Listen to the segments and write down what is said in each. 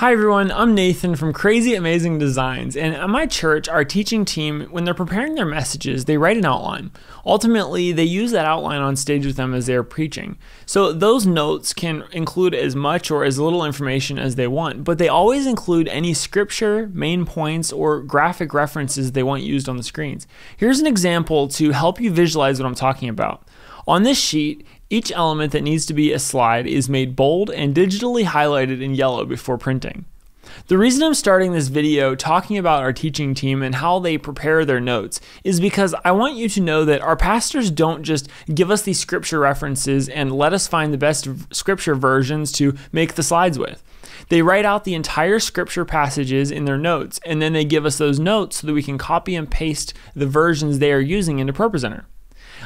Hi everyone, I'm Nathan from Crazy Amazing Designs, and at my church, our teaching team, when they're preparing their messages, they write an outline. Ultimately, they use that outline on stage with them as they're preaching. So those notes can include as much or as little information as they want, but they always include any scripture, main points, or graphic references they want used on the screens. Here's an example to help you visualize what I'm talking about. On this sheet, each element that needs to be a slide is made bold and digitally highlighted in yellow before printing. The reason I'm starting this video talking about our teaching team and how they prepare their notes is because I want you to know that our pastors don't just give us these scripture references and let us find the best scripture versions to make the slides with. They write out the entire scripture passages in their notes and then they give us those notes so that we can copy and paste the versions they are using into ProPresenter.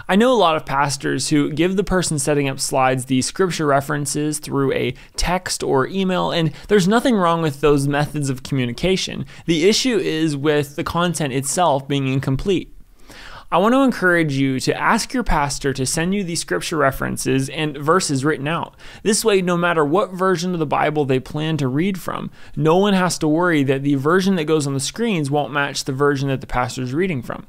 I know a lot of pastors who give the person setting up slides the scripture references through a text or email, and there's nothing wrong with those methods of communication. The issue is with the content itself being incomplete. I want to encourage you to ask your pastor to send you these scripture references and verses written out. This way, no matter what version of the Bible they plan to read from, no one has to worry that the version that goes on the screens won't match the version that the pastor is reading from.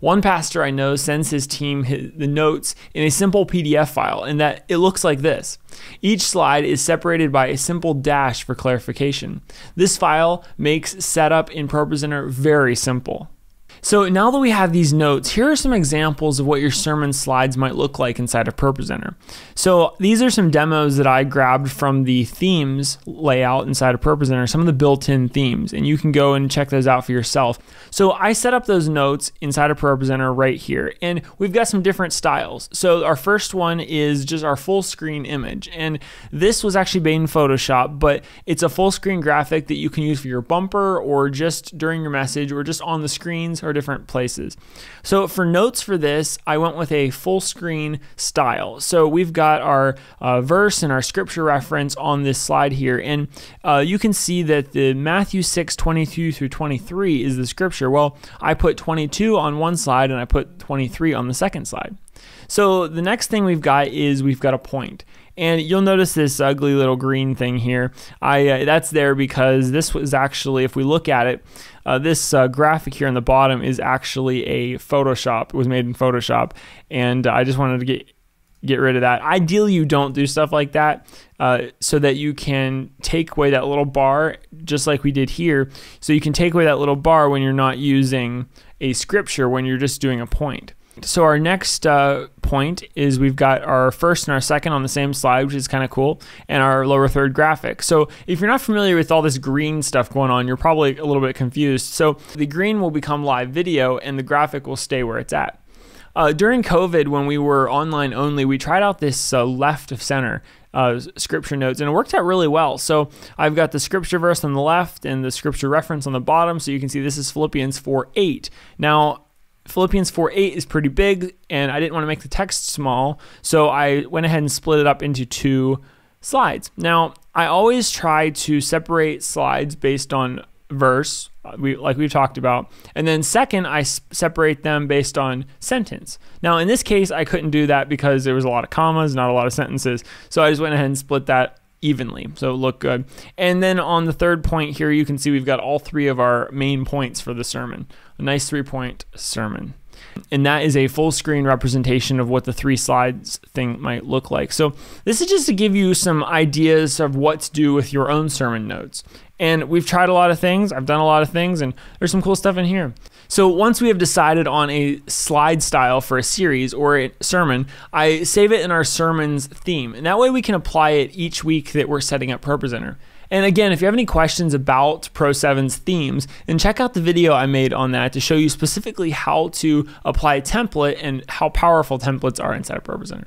One pastor I know sends his team the notes in a simple PDF file, and that it looks like this. Each slide is separated by a simple dash for clarification. This file makes setup in ProPresenter very simple. So now that we have these notes, here are some examples of what your sermon slides might look like inside of ProPresenter. So these are some demos that I grabbed from the themes layout inside of ProPresenter, some of the built-in themes, and you can go and check those out for yourself. So I set up those notes inside of ProPresenter right here, and we've got some different styles. So our first one is just our full screen image, and this was actually made in Photoshop, but it's a full screen graphic that you can use for your bumper or just during your message or just on the screens or different places. So for notes for this, I went with a full screen style. So we've got our uh, verse and our scripture reference on this slide here. And uh, you can see that the Matthew 6, 22 through 23 is the scripture. Well, I put 22 on one slide and I put 23 on the second slide. So the next thing we've got is we've got a point. And you'll notice this ugly little green thing here. I uh, That's there because this was actually, if we look at it, uh, this uh, graphic here on the bottom is actually a Photoshop. It was made in Photoshop. And I just wanted to get get rid of that. Ideally, you don't do stuff like that uh, so that you can take away that little bar, just like we did here. So you can take away that little bar when you're not using a scripture, when you're just doing a point. So our next uh, point is we've got our first and our second on the same slide, which is kind of cool, and our lower third graphic. So if you're not familiar with all this green stuff going on, you're probably a little bit confused. So the green will become live video and the graphic will stay where it's at. Uh, during COVID, when we were online only, we tried out this uh, left of center uh, scripture notes, and it worked out really well. So I've got the scripture verse on the left and the scripture reference on the bottom, so you can see this is Philippians 4 8. Now, Philippians 4 8 is pretty big, and I didn't want to make the text small, so I went ahead and split it up into two slides. Now, I always try to separate slides based on verse, uh, we, like we've talked about, and then second, I separate them based on sentence. Now, in this case, I couldn't do that because there was a lot of commas, not a lot of sentences, so I just went ahead and split that evenly. So look good. And then on the third point here, you can see we've got all three of our main points for the sermon. A nice three point sermon. And that is a full screen representation of what the three slides thing might look like. So this is just to give you some ideas of what to do with your own sermon notes. And we've tried a lot of things. I've done a lot of things, and there's some cool stuff in here. So once we have decided on a slide style for a series or a sermon, I save it in our sermons theme. And that way we can apply it each week that we're setting up ProPresenter. And again, if you have any questions about Pro7's themes, then check out the video I made on that to show you specifically how to apply a template and how powerful templates are inside of ProPresenter.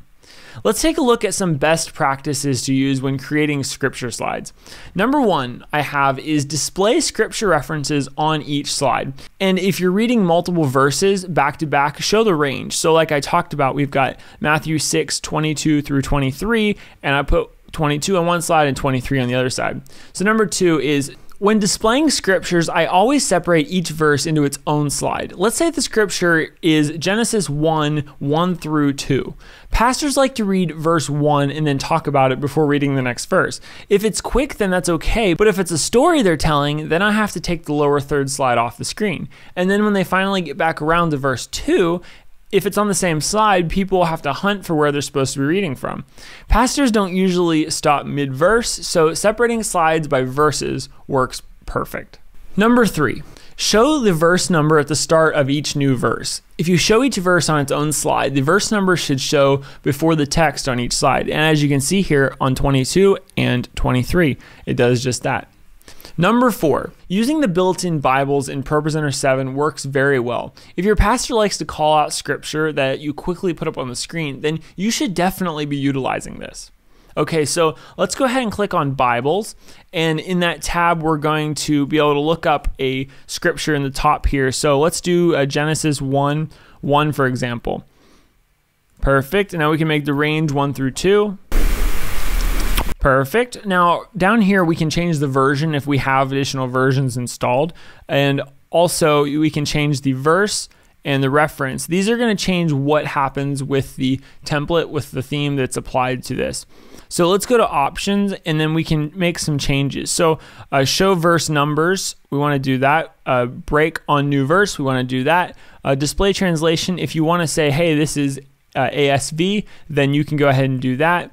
Let's take a look at some best practices to use when creating scripture slides. Number one I have is display scripture references on each slide. And if you're reading multiple verses back to back, show the range. So like I talked about, we've got Matthew 6, 22 through 23, and I put 22 on one side and 23 on the other side. So number two is when displaying scriptures, I always separate each verse into its own slide. Let's say the scripture is Genesis 1 1 through 2. Pastors like to read verse 1 and then talk about it before reading the next verse. If it's quick, then that's okay, but if it's a story they're telling, then I have to take the lower third slide off the screen. And then when they finally get back around to verse 2, if it's on the same slide, people have to hunt for where they're supposed to be reading from. Pastors don't usually stop mid verse, so separating slides by verses works perfect. Number three, show the verse number at the start of each new verse. If you show each verse on its own slide, the verse number should show before the text on each slide. And as you can see here on 22 and 23, it does just that. Number four, using the built in Bibles in ProPresenter 7 works very well. If your pastor likes to call out scripture that you quickly put up on the screen, then you should definitely be utilizing this. Okay, so let's go ahead and click on Bibles. And in that tab, we're going to be able to look up a scripture in the top here. So let's do uh, Genesis 1 1, for example. Perfect. And now we can make the range 1 through 2. Perfect. Now, down here, we can change the version if we have additional versions installed. And also, we can change the verse and the reference. These are going to change what happens with the template, with the theme that's applied to this. So let's go to options and then we can make some changes. So uh, show verse numbers, we want to do that. Uh, break on new verse, we want to do that. Uh, display translation, if you want to say, hey, this is uh, ASV, then you can go ahead and do that.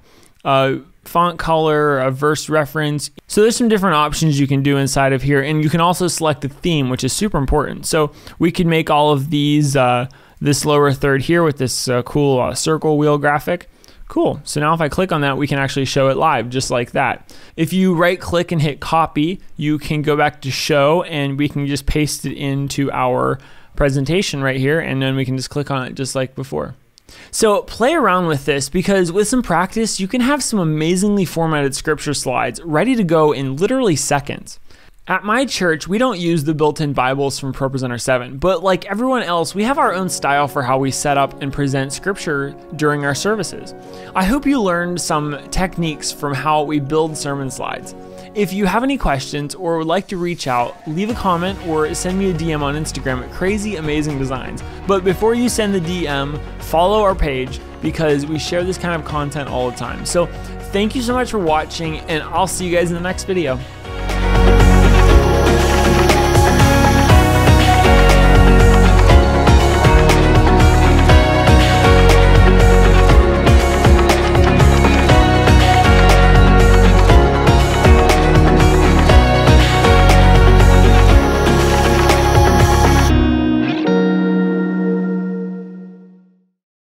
Font color, a verse reference. So there's some different options you can do inside of here, and you can also select the theme, which is super important. So we could make all of these uh, this lower third here with this uh, cool uh, circle wheel graphic. Cool. So now if I click on that, we can actually show it live just like that. If you right click and hit copy, you can go back to show and we can just paste it into our presentation right here and then we can just click on it just like before. So play around with this because with some practice, you can have some amazingly formatted scripture slides ready to go in literally seconds. At my church, we don't use the built in Bibles from ProPresenter 7, but like everyone else, we have our own style for how we set up and present scripture during our services. I hope you learned some techniques from how we build sermon slides. If you have any questions or would like to reach out, leave a comment or send me a DM on Instagram at Crazy Amazing Designs. But before you send the DM, follow our page because we share this kind of content all the time. So thank you so much for watching, and I'll see you guys in the next video.